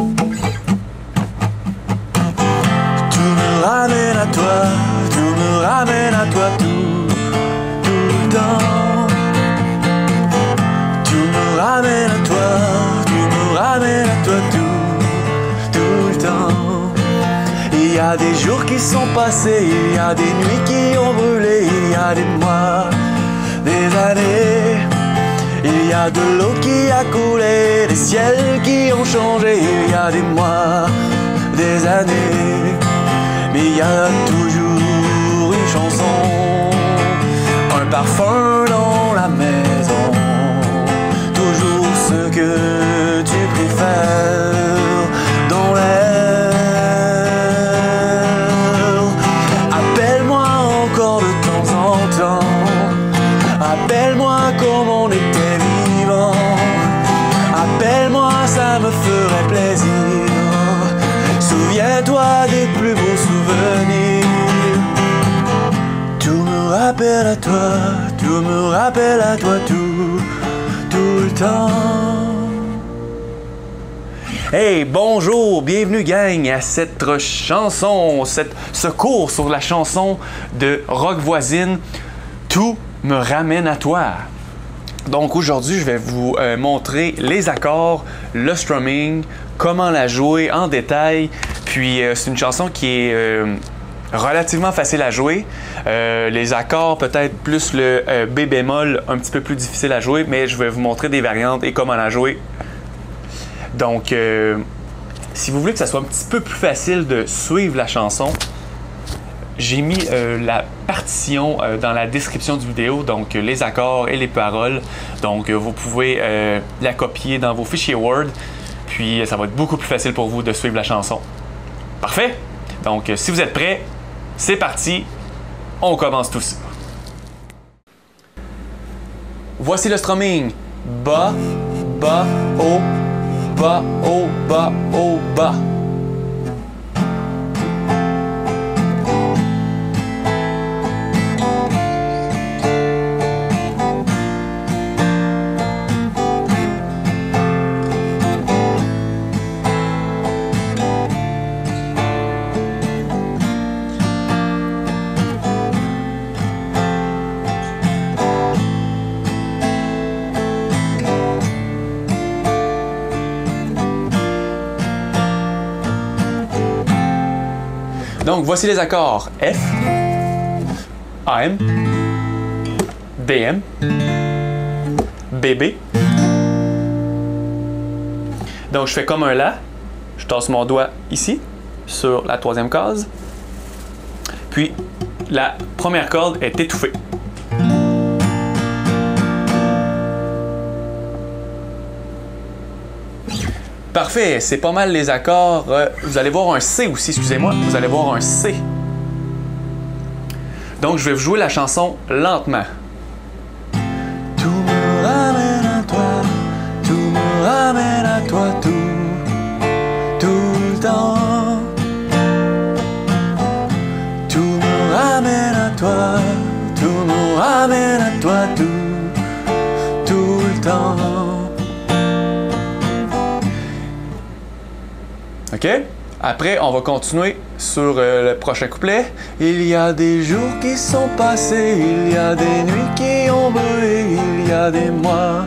Tout me ramène à toi, tout me ramène à toi tout, tout le temps. Tout me ramène à toi, tout me ramène à toi tout, tout le temps. Il y a des jours qui sont passés, il y a des nuits qui ont brûlé, il y a des mois, des années. Il y a de l'eau qui a coulé, des ciels qui ont changé, il y a des mois, des années. Mais il y a toujours une chanson, un parfum Des plus beaux souvenirs. Tout me rappelle à toi, tout me rappelle à toi tout, tout le temps. Hey, bonjour, bienvenue gang à cette chanson, cette, ce cours sur la chanson de Rock Voisine, Tout me ramène à toi. Donc aujourd'hui, je vais vous euh, montrer les accords, le strumming, comment la jouer en détail. Puis euh, c'est une chanson qui est euh, relativement facile à jouer. Euh, les accords, peut-être plus le B bémol, un petit peu plus difficile à jouer, mais je vais vous montrer des variantes et comment la jouer. Donc, si vous voulez que ça soit un petit peu plus facile de suivre la chanson, j'ai mis la partition dans la description du vidéo, donc les accords et les paroles. Donc, vous pouvez la copier dans vos fichiers Word, puis ça va être beaucoup plus facile pour vous de suivre la chanson. Parfait? Donc, euh, si vous êtes prêts, c'est parti, on commence tout ça. Voici le strumming. Bas, bas, haut, bas, haut, bas, haut, bas. Donc voici les accords F, AM, BM, BB. Donc je fais comme un La, je tasse mon doigt ici sur la troisième case. Puis la première corde est étouffée. Parfait, c'est pas mal les accords. Euh, vous allez voir un C aussi, excusez-moi. Vous allez voir un C. Donc je vais vous jouer la chanson lentement. Tout me ramène à toi, tout me ramène à toi, tout, tout le temps. Tout me ramène à toi, tout me ramène à toi, tout, OK? Après, on va continuer sur euh, le prochain couplet. Il y a des jours qui sont passés, il y a des nuits qui ont brûlé, il y a des mois,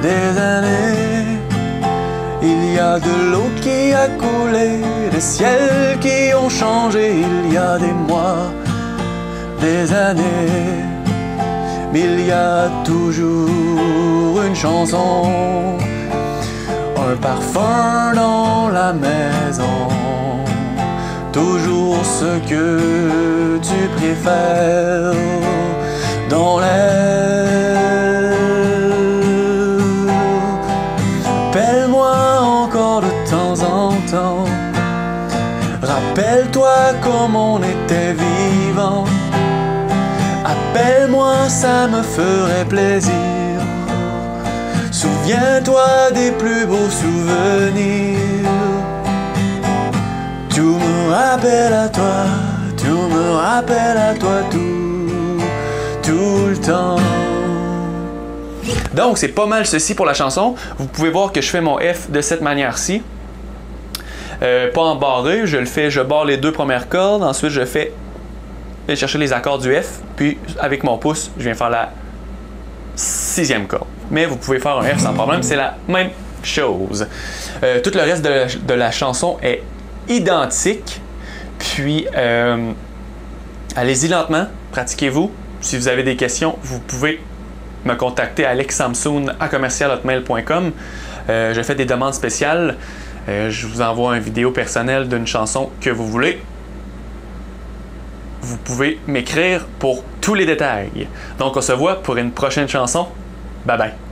des années. Il y a de l'eau qui a coulé, des ciels qui ont changé, il y a des mois, des années. Mais il y a toujours une chanson un parfum dans la maison. Toujours ce que tu préfères dans l'air. Appelle-moi encore de temps en temps. Rappelle-toi comme on était vivant. Appelle-moi, ça me ferait plaisir. Souviens-toi des plus beaux souvenirs. Tout me rappelle à toi, tout me rappelle à toi tout, tout le temps. Donc c'est pas mal ceci pour la chanson. Vous pouvez voir que je fais mon F de cette manière-ci. euh, pas en barré. Je le fais, je barre les deux premières cordes. Ensuite, je fais vais chercher les accords du F. Puis, avec mon pouce, je viens faire la sixième corde. Mais vous pouvez faire un F sans problème. C'est la même chose. Euh, tout le reste de la, chanson est identique. Puis, euh, allez-y lentement. Pratiquez-vous. Si vous avez des questions, vous pouvez me contacter à alexsamsoon à commercialhotmail.com. je fais des demandes spéciales. Euh, je vous envoie une vidéo personnelle d'une chanson que vous voulez. Vous pouvez m'écrire pour tous les détails. Donc on se voit pour une prochaine chanson. 拜拜。